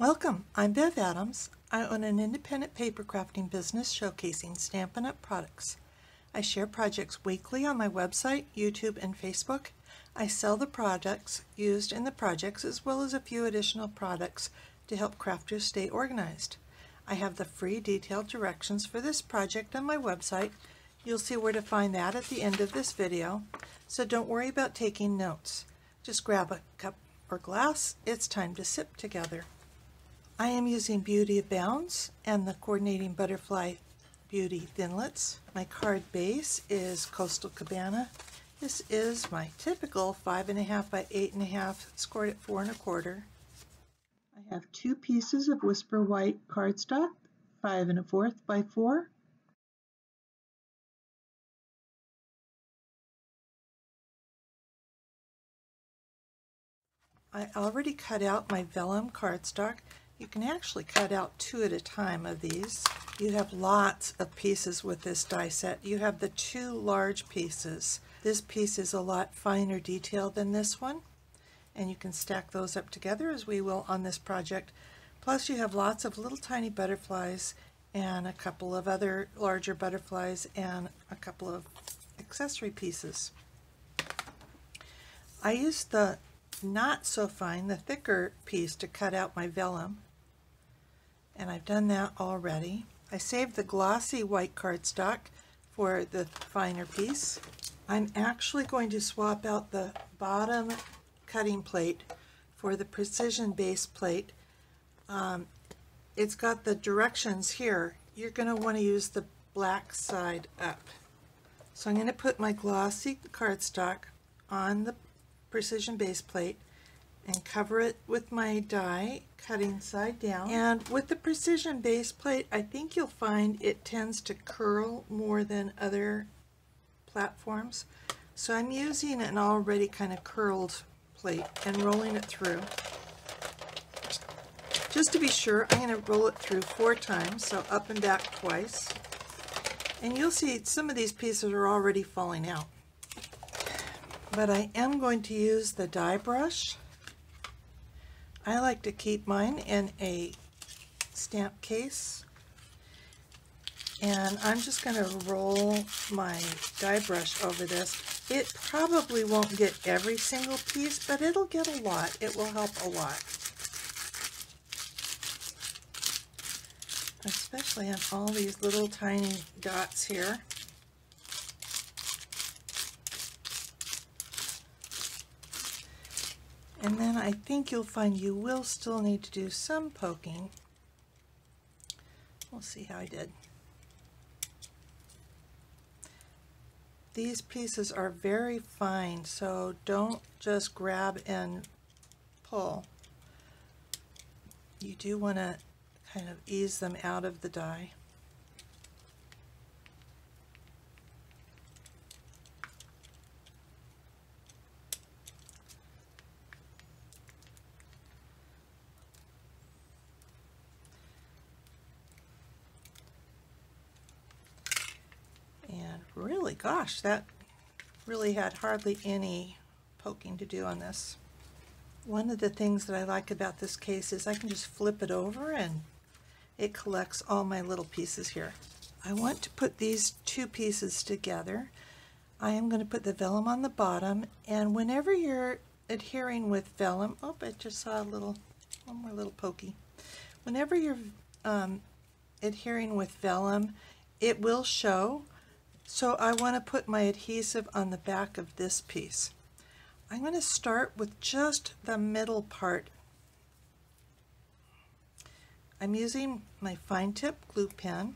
Welcome, I'm Bev Adams. I own an independent paper crafting business showcasing Stampin' Up! products. I share projects weekly on my website, YouTube, and Facebook. I sell the products used in the projects as well as a few additional products to help crafters stay organized. I have the free detailed directions for this project on my website. You'll see where to find that at the end of this video, so don't worry about taking notes. Just grab a cup or glass, it's time to sip together. I am using Beauty Abounds and the Coordinating Butterfly Beauty Thinlits. My card base is Coastal Cabana. This is my typical 5.5 by 8.5, scored at 4 and a quarter. I have two pieces of Whisper White cardstock, 5 and a fourth by 4. I already cut out my vellum cardstock you can actually cut out two at a time of these. You have lots of pieces with this die set. You have the two large pieces. This piece is a lot finer detail than this one, and you can stack those up together as we will on this project. Plus you have lots of little tiny butterflies and a couple of other larger butterflies and a couple of accessory pieces. I used the not so fine, the thicker piece to cut out my vellum and I've done that already. I saved the glossy white cardstock for the finer piece. I'm actually going to swap out the bottom cutting plate for the precision base plate. Um, it's got the directions here. You're going to want to use the black side up. So I'm going to put my glossy cardstock on the precision base plate and cover it with my die cutting side down. And with the precision base plate, I think you'll find it tends to curl more than other platforms. So I'm using an already kind of curled plate and rolling it through. Just to be sure, I'm going to roll it through four times, so up and back twice. And you'll see some of these pieces are already falling out. But I am going to use the die brush I like to keep mine in a stamp case and I'm just going to roll my die brush over this. It probably won't get every single piece, but it'll get a lot. It will help a lot. Especially on all these little tiny dots here. And then I think you'll find you will still need to do some poking. We'll see how I did. These pieces are very fine, so don't just grab and pull. You do want to kind of ease them out of the die. Gosh, that really had hardly any poking to do on this. One of the things that I like about this case is I can just flip it over and it collects all my little pieces here. I want to put these two pieces together. I am going to put the vellum on the bottom and whenever you're adhering with vellum, oh I just saw a little, one more little pokey. Whenever you're um, adhering with vellum, it will show so I want to put my adhesive on the back of this piece. I'm going to start with just the middle part. I'm using my fine tip glue pen.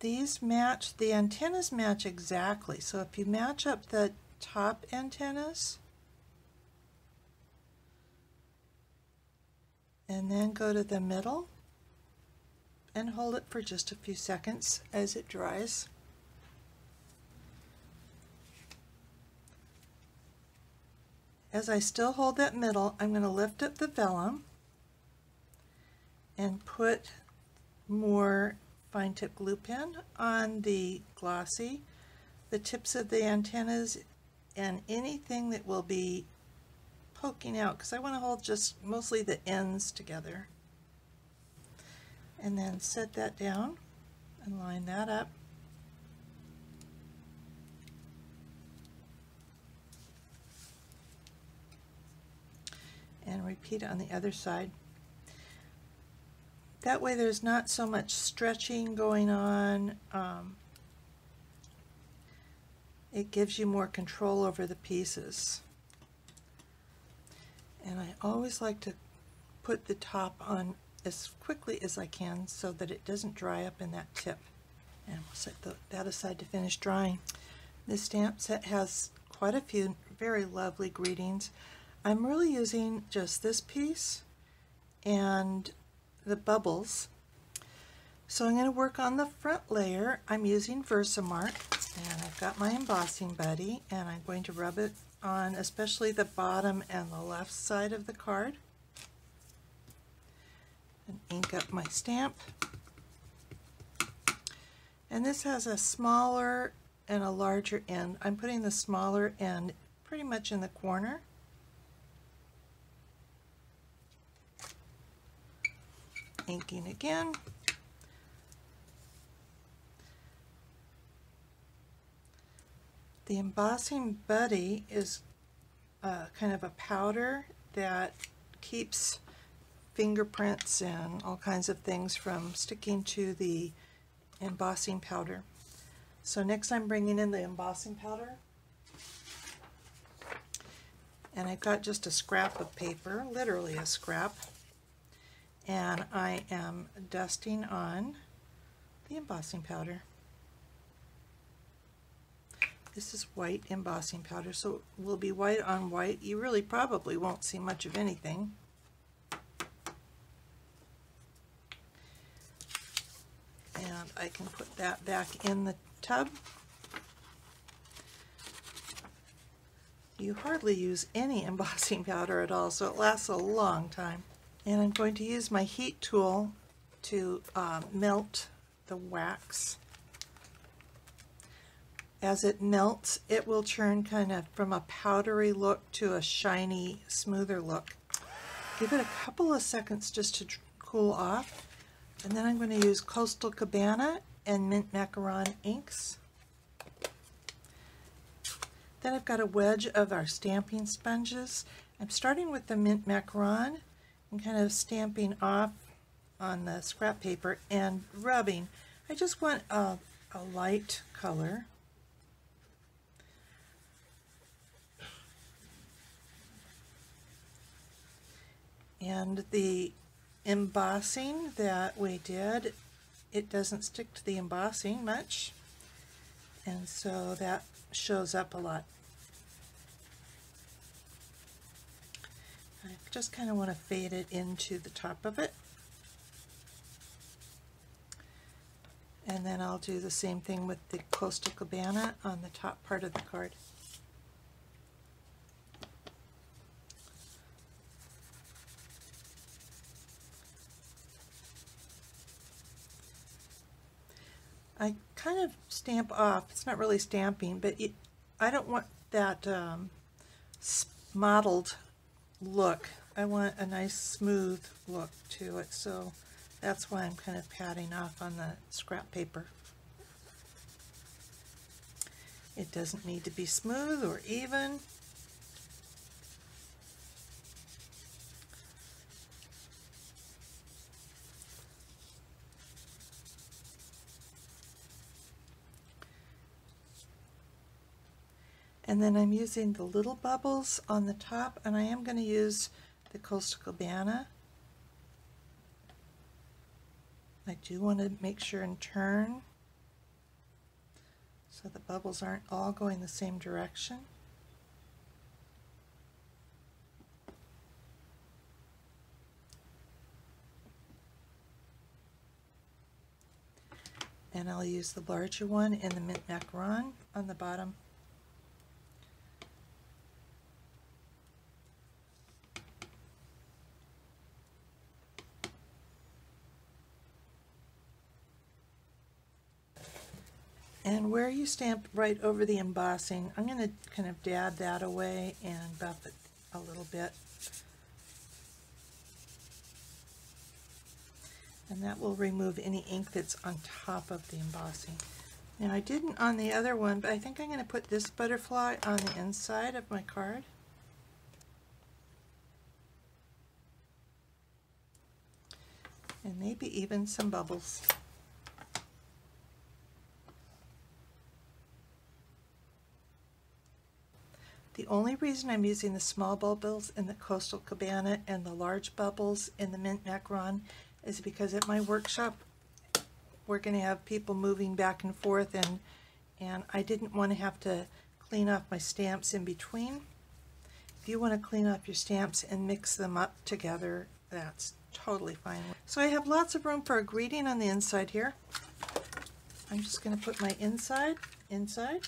These match, the antennas match exactly. So if you match up the top antennas, and then go to the middle and hold it for just a few seconds as it dries. As I still hold that middle, I'm going to lift up the vellum and put more fine tip glue pen on the glossy, the tips of the antennas, and anything that will be poking out because I want to hold just mostly the ends together. And then set that down and line that up. And repeat on the other side. That way there's not so much stretching going on. Um, it gives you more control over the pieces. And I always like to put the top on as quickly as I can so that it doesn't dry up in that tip. And we'll set the, that aside to finish drying. This stamp set has quite a few very lovely greetings. I'm really using just this piece and the bubbles. So I'm going to work on the front layer. I'm using Versamark and I've got my embossing buddy and I'm going to rub it on especially the bottom and the left side of the card and ink up my stamp. And this has a smaller and a larger end. I'm putting the smaller end pretty much in the corner. Inking again. The embossing buddy is uh, kind of a powder that keeps fingerprints and all kinds of things from sticking to the embossing powder. So next I'm bringing in the embossing powder and I've got just a scrap of paper, literally a scrap, and I am dusting on the embossing powder. This is white embossing powder, so it will be white on white. You really probably won't see much of anything. And I can put that back in the tub. You hardly use any embossing powder at all, so it lasts a long time. And I'm going to use my heat tool to uh, melt the wax. As it melts, it will turn kind of from a powdery look to a shiny, smoother look. Give it a couple of seconds just to cool off. And then I'm going to use Coastal Cabana and Mint Macaron inks. Then I've got a wedge of our stamping sponges. I'm starting with the Mint Macaron kind of stamping off on the scrap paper and rubbing. I just want a, a light color. And the embossing that we did, it doesn't stick to the embossing much. And so that shows up a lot I just kind of want to fade it into the top of it. And then I'll do the same thing with the Coastal Cabana on the top part of the card. I kind of stamp off, it's not really stamping, but it, I don't want that um, mottled look. I want a nice smooth look to it, so that's why I'm kind of patting off on the scrap paper. It doesn't need to be smooth or even. And then I'm using the little bubbles on the top, and I am going to use the Coastal Cabana. I do want to make sure and turn so the bubbles aren't all going the same direction. And I'll use the larger one in the mint macaron on the bottom. And where you stamp right over the embossing, I'm going to kind of dab that away and buff it a little bit. And that will remove any ink that's on top of the embossing. Now I didn't on the other one, but I think I'm going to put this butterfly on the inside of my card. And maybe even some bubbles. The only reason I'm using the small bubbles in the Coastal Cabana and the large bubbles in the Mint Macaron is because at my workshop we're going to have people moving back and forth and and I didn't want to have to clean off my stamps in between. If you want to clean off your stamps and mix them up together, that's totally fine. So I have lots of room for a greeting on the inside here. I'm just going to put my inside inside.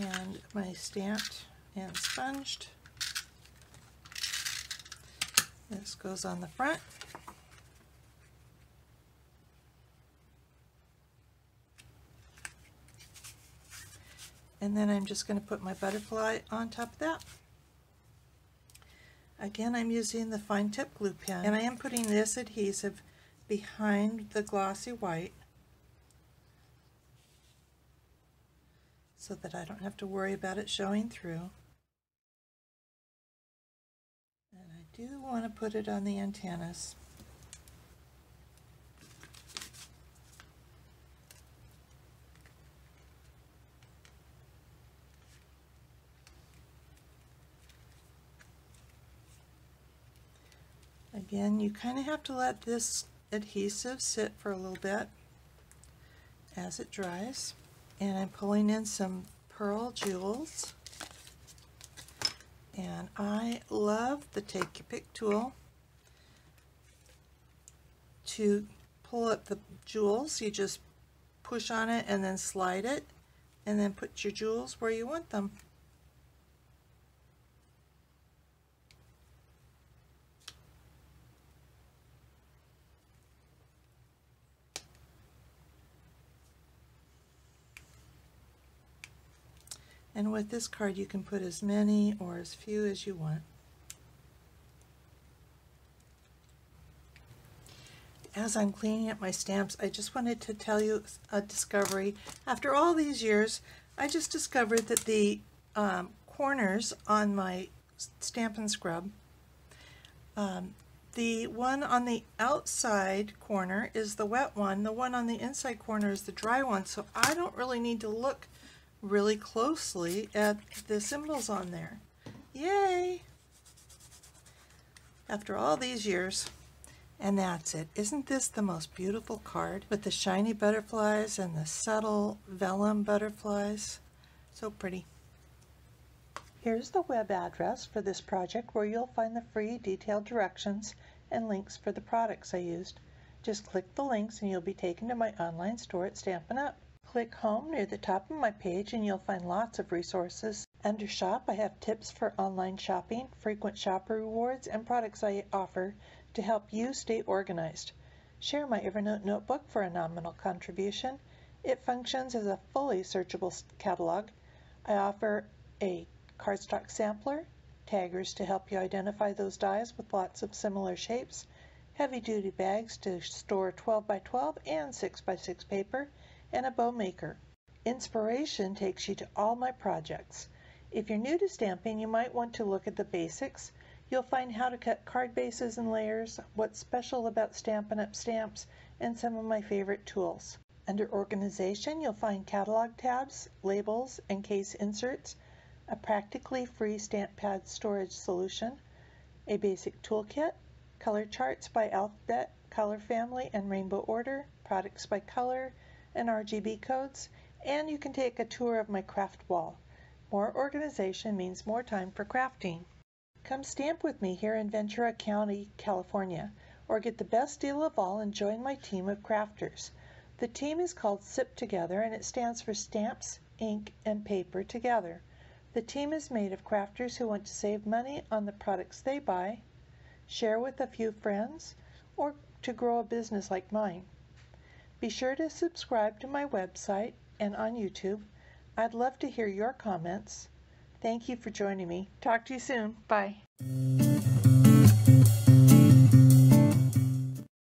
and my stamped and sponged. This goes on the front. And then I'm just going to put my butterfly on top of that. Again, I'm using the fine tip glue pen, and I am putting this adhesive behind the glossy white so that I don't have to worry about it showing through. And I do want to put it on the antennas. Again, you kind of have to let this adhesive sit for a little bit as it dries and I'm pulling in some pearl jewels. And I love the take your pick tool to pull up the jewels. You just push on it and then slide it and then put your jewels where you want them And with this card you can put as many or as few as you want. As I'm cleaning up my stamps, I just wanted to tell you a discovery. After all these years, I just discovered that the um, corners on my Stampin' Scrub, um, the one on the outside corner is the wet one, the one on the inside corner is the dry one, so I don't really need to look really closely at the symbols on there. Yay! After all these years. And that's it. Isn't this the most beautiful card with the shiny butterflies and the subtle vellum butterflies? So pretty. Here's the web address for this project where you'll find the free detailed directions and links for the products I used. Just click the links and you'll be taken to my online store at Stampin' Up! Click Home near the top of my page and you'll find lots of resources. Under Shop, I have tips for online shopping, frequent shopper rewards, and products I offer to help you stay organized. Share my Evernote notebook for a nominal contribution. It functions as a fully searchable catalog. I offer a cardstock sampler, taggers to help you identify those dies with lots of similar shapes, heavy duty bags to store 12 by 12 and 6 by 6 paper, and a bow maker. Inspiration takes you to all my projects. If you're new to stamping, you might want to look at the basics. You'll find how to cut card bases and layers, what's special about Stampin' Up! stamps, and some of my favorite tools. Under Organization, you'll find catalog tabs, labels, and case inserts, a practically free stamp pad storage solution, a basic toolkit, color charts by alphabet, color family, and rainbow order, products by color, and RGB codes, and you can take a tour of my craft wall. More organization means more time for crafting. Come stamp with me here in Ventura County, California, or get the best deal of all and join my team of crafters. The team is called SIP Together and it stands for Stamps, Ink, and Paper Together. The team is made of crafters who want to save money on the products they buy, share with a few friends, or to grow a business like mine. Be sure to subscribe to my website and on YouTube. I'd love to hear your comments. Thank you for joining me. Talk to you soon. Bye.